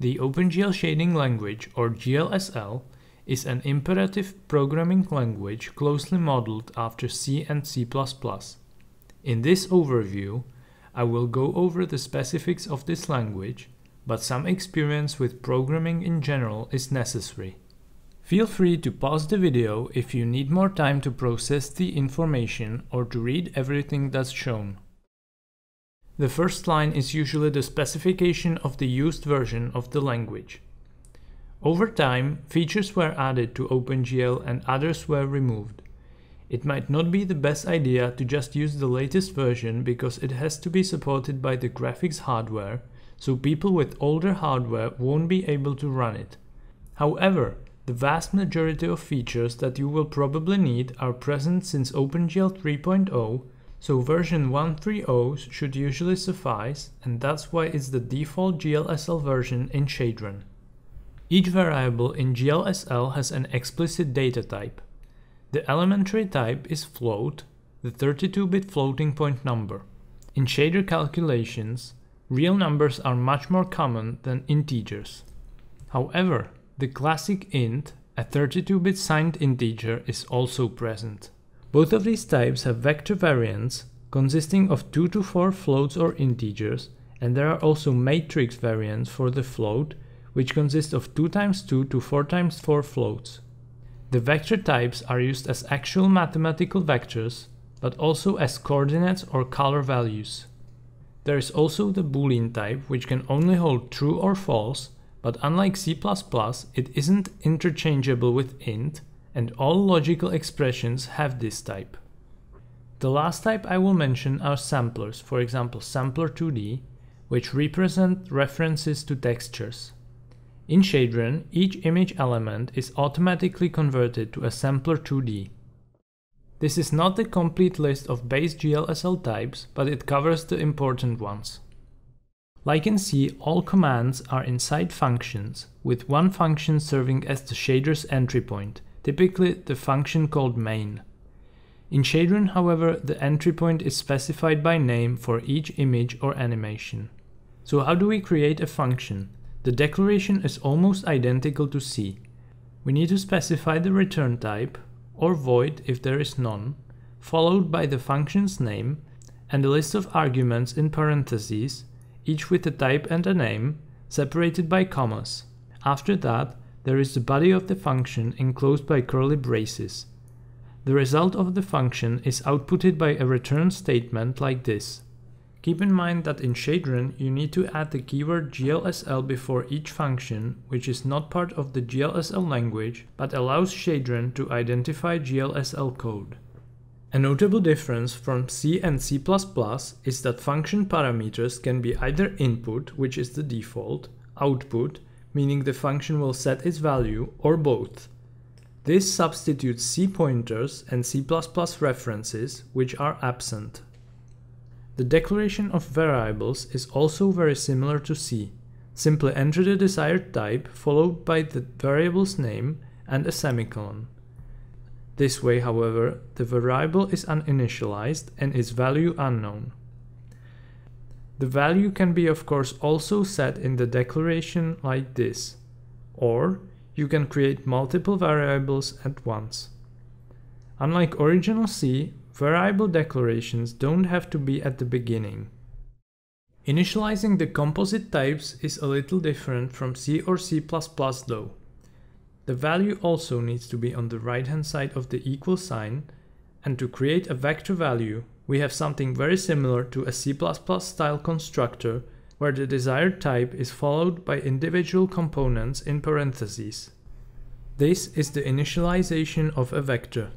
The OpenGL Shading Language, or GLSL, is an imperative programming language closely modeled after C and C++. In this overview, I will go over the specifics of this language, but some experience with programming in general is necessary. Feel free to pause the video if you need more time to process the information or to read everything that's shown. The first line is usually the specification of the used version of the language. Over time, features were added to OpenGL and others were removed. It might not be the best idea to just use the latest version because it has to be supported by the graphics hardware, so people with older hardware won't be able to run it. However, the vast majority of features that you will probably need are present since OpenGL 3.0 so version 1.3.0 should usually suffice, and that's why it's the default GLSL version in Shadron. Each variable in GLSL has an explicit data type. The elementary type is float, the 32-bit floating point number. In shader calculations, real numbers are much more common than integers. However, the classic int, a 32-bit signed integer, is also present. Both of these types have vector variants consisting of 2 to 4 floats or integers, and there are also matrix variants for the float, which consist of 2 times 2 to 4 times 4 floats. The vector types are used as actual mathematical vectors, but also as coordinates or color values. There is also the boolean type, which can only hold true or false, but unlike C++, it isn't interchangeable with int, and all logical expressions have this type. The last type I will mention are samplers, for example sampler2d, which represent references to textures. In Shadron, each image element is automatically converted to a sampler 2D. This is not the complete list of base GLSL types, but it covers the important ones. Like in C, all commands are inside functions, with one function serving as the shader's entry point, typically the function called main. In Shadron, however, the entry point is specified by name for each image or animation. So how do we create a function? The declaration is almost identical to C. We need to specify the return type, or void if there is none, followed by the function's name and a list of arguments in parentheses, each with a type and a name, separated by commas. After that, there is the body of the function enclosed by curly braces. The result of the function is outputted by a return statement like this. Keep in mind that in Shadron you need to add the keyword GLSL before each function, which is not part of the GLSL language, but allows Shadron to identify GLSL code. A notable difference from C and C++ is that function parameters can be either input, which is the default, output, meaning the function will set its value, or both. This substitutes C pointers and C++ references, which are absent. The declaration of variables is also very similar to C. Simply enter the desired type followed by the variable's name and a semicolon. This way, however, the variable is uninitialized and its value unknown. The value can be of course also set in the declaration like this, or you can create multiple variables at once. Unlike original C, variable declarations don't have to be at the beginning. Initializing the composite types is a little different from C or C++ though. The value also needs to be on the right hand side of the equal sign, and to create a vector value, we have something very similar to a C++ style constructor where the desired type is followed by individual components in parentheses. This is the initialization of a vector.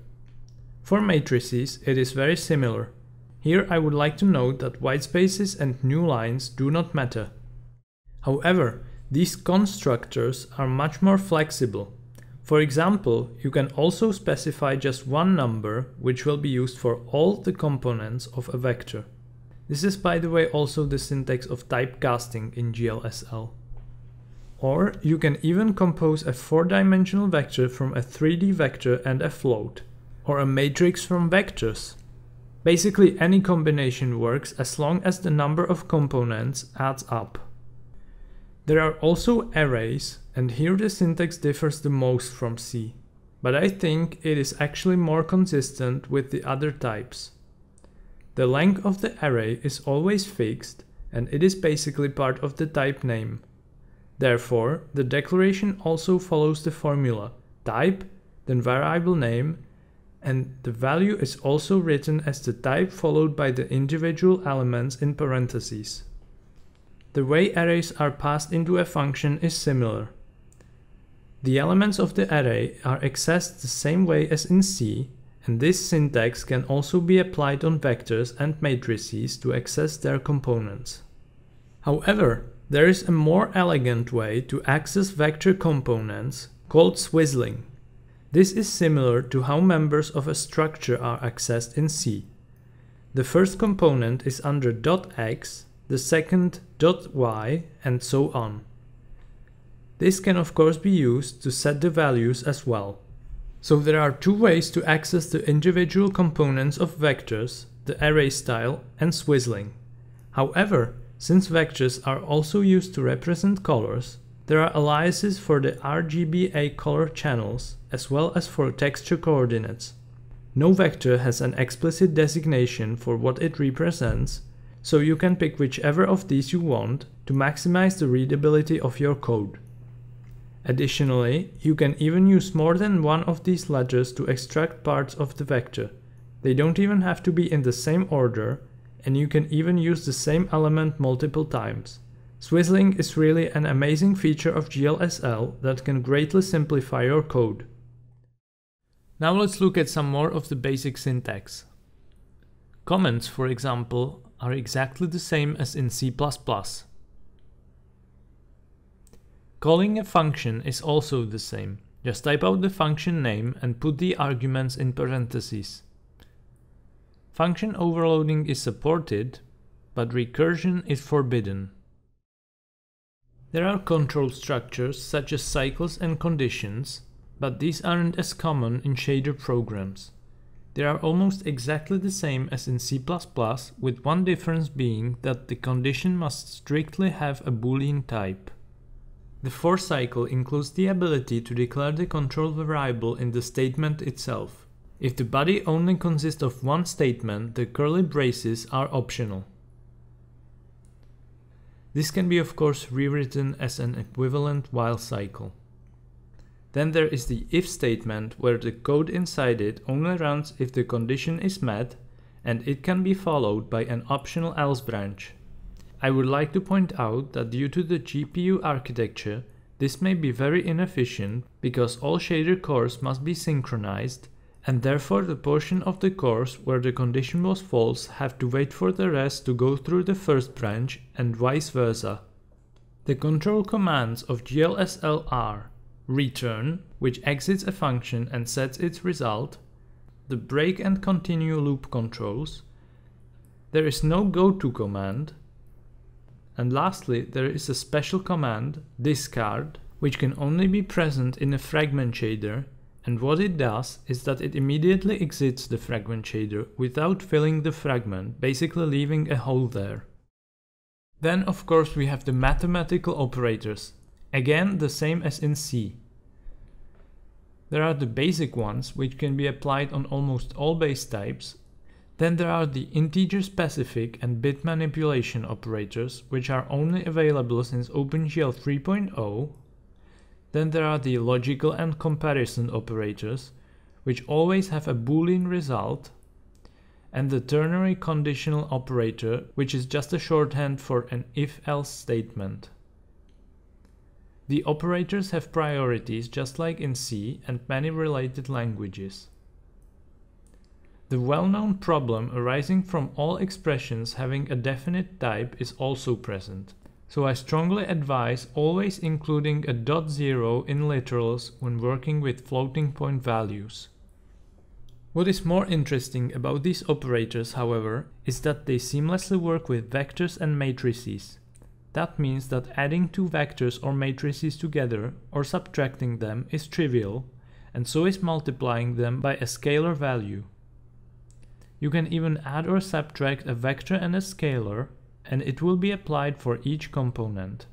For matrices, it is very similar. Here I would like to note that white spaces and new lines do not matter. However, these constructors are much more flexible. For example, you can also specify just one number which will be used for all the components of a vector. This is by the way also the syntax of typecasting in GLSL. Or you can even compose a four-dimensional vector from a 3D vector and a float, or a matrix from vectors. Basically any combination works as long as the number of components adds up. There are also arrays, and here the syntax differs the most from C, but I think it is actually more consistent with the other types. The length of the array is always fixed, and it is basically part of the type name. Therefore, the declaration also follows the formula type, then variable name, and the value is also written as the type followed by the individual elements in parentheses. The way arrays are passed into a function is similar. The elements of the array are accessed the same way as in C, and this syntax can also be applied on vectors and matrices to access their components. However, there is a more elegant way to access vector components called swizzling. This is similar to how members of a structure are accessed in C. The first component is under .x, the second .y, and so on. This can of course be used to set the values as well. So there are two ways to access the individual components of vectors, the array style and swizzling. However, since vectors are also used to represent colors, there are aliases for the RGBA color channels as well as for texture coordinates. No vector has an explicit designation for what it represents, so you can pick whichever of these you want to maximize the readability of your code. Additionally, you can even use more than one of these letters to extract parts of the vector. They don't even have to be in the same order, and you can even use the same element multiple times. Swizzling is really an amazing feature of GLSL that can greatly simplify your code. Now let's look at some more of the basic syntax. Comments, for example, are exactly the same as in C++. Calling a function is also the same. Just type out the function name and put the arguments in parentheses. Function overloading is supported, but recursion is forbidden. There are control structures such as cycles and conditions, but these aren't as common in shader programs. They are almost exactly the same as in C++, with one difference being that the condition must strictly have a boolean type. The for cycle includes the ability to declare the control variable in the statement itself. If the body only consists of one statement, the curly braces are optional. This can be of course rewritten as an equivalent while cycle. Then there is the if statement where the code inside it only runs if the condition is met and it can be followed by an optional else branch. I would like to point out that due to the GPU architecture, this may be very inefficient because all shader cores must be synchronized and therefore the portion of the cores where the condition was false have to wait for the rest to go through the first branch and vice versa. The control commands of GLSL are return, which exits a function and sets its result, the break and continue loop controls, there is no goto command, and lastly there is a special command, discard, which can only be present in a fragment shader and what it does is that it immediately exits the fragment shader without filling the fragment, basically leaving a hole there. Then of course we have the mathematical operators, again the same as in C. There are the basic ones which can be applied on almost all base types. Then there are the integer specific and bit manipulation operators which are only available since OpenGL 3.0 then there are the logical and comparison operators, which always have a boolean result, and the ternary conditional operator, which is just a shorthand for an if-else statement. The operators have priorities just like in C and many related languages. The well-known problem arising from all expressions having a definite type is also present so I strongly advise always including a dot zero in literals when working with floating point values. What is more interesting about these operators, however, is that they seamlessly work with vectors and matrices. That means that adding two vectors or matrices together or subtracting them is trivial, and so is multiplying them by a scalar value. You can even add or subtract a vector and a scalar and it will be applied for each component.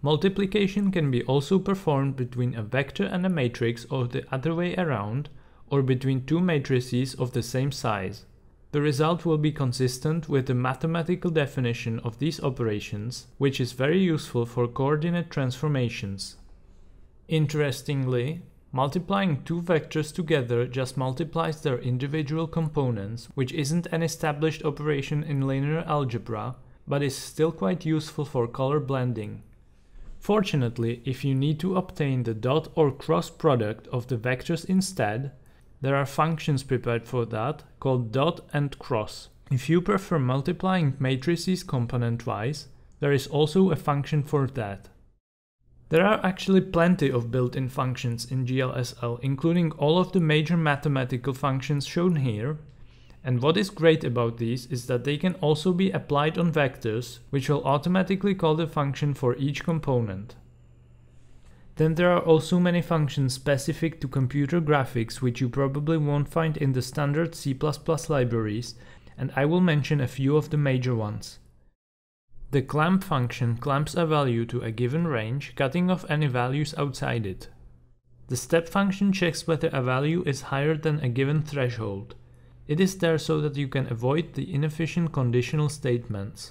Multiplication can be also performed between a vector and a matrix or the other way around, or between two matrices of the same size. The result will be consistent with the mathematical definition of these operations, which is very useful for coordinate transformations. Interestingly, multiplying two vectors together just multiplies their individual components, which isn't an established operation in linear algebra, but is still quite useful for color blending. Fortunately, if you need to obtain the dot or cross product of the vectors instead, there are functions prepared for that called dot and cross. If you prefer multiplying matrices component-wise, there is also a function for that. There are actually plenty of built-in functions in GLSL, including all of the major mathematical functions shown here, and what is great about these is that they can also be applied on vectors, which will automatically call the function for each component. Then there are also many functions specific to computer graphics which you probably won't find in the standard C++ libraries, and I will mention a few of the major ones. The clamp function clamps a value to a given range, cutting off any values outside it. The step function checks whether a value is higher than a given threshold. It is there so that you can avoid the inefficient conditional statements.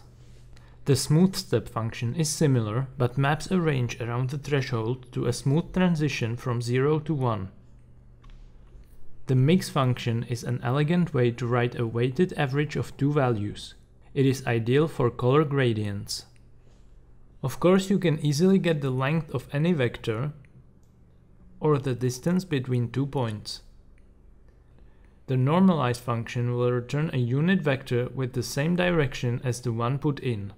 The smooth step function is similar, but maps a range around the threshold to a smooth transition from 0 to 1. The mix function is an elegant way to write a weighted average of two values. It is ideal for color gradients. Of course you can easily get the length of any vector or the distance between two points. The normalize function will return a unit vector with the same direction as the one put in.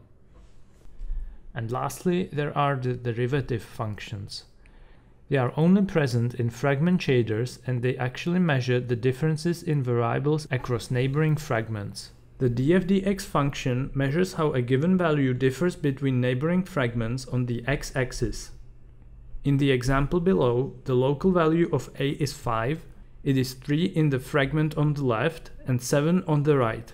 And lastly, there are the derivative functions. They are only present in fragment shaders and they actually measure the differences in variables across neighboring fragments. The dfdx function measures how a given value differs between neighboring fragments on the x-axis. In the example below, the local value of a is 5 it is 3 in the fragment on the left and 7 on the right.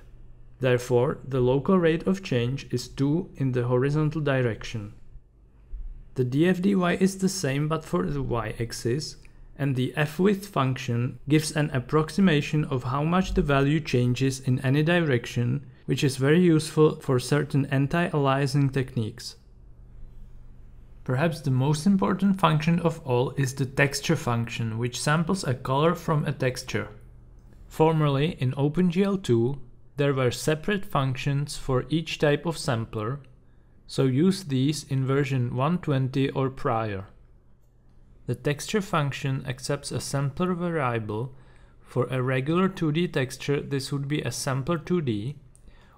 Therefore, the local rate of change is 2 in the horizontal direction. The dfdy is the same but for the y-axis, and the fwidth function gives an approximation of how much the value changes in any direction, which is very useful for certain anti-aliasing techniques. Perhaps the most important function of all is the texture function, which samples a color from a texture. Formerly, in OpenGL2, there were separate functions for each type of sampler, so use these in version 120 or prior. The texture function accepts a sampler variable. For a regular 2D texture, this would be a sampler 2D,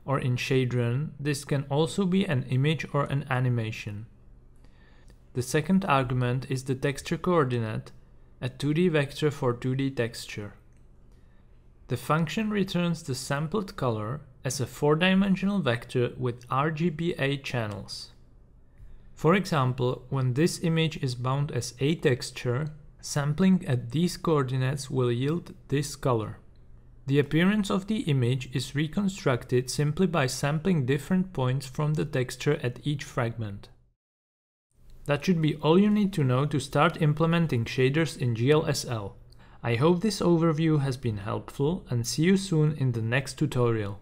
or in Shadron, this can also be an image or an animation. The second argument is the texture coordinate, a 2D vector for 2D texture. The function returns the sampled color as a four-dimensional vector with RGBA channels. For example, when this image is bound as a texture, sampling at these coordinates will yield this color. The appearance of the image is reconstructed simply by sampling different points from the texture at each fragment. That should be all you need to know to start implementing shaders in GLSL. I hope this overview has been helpful and see you soon in the next tutorial.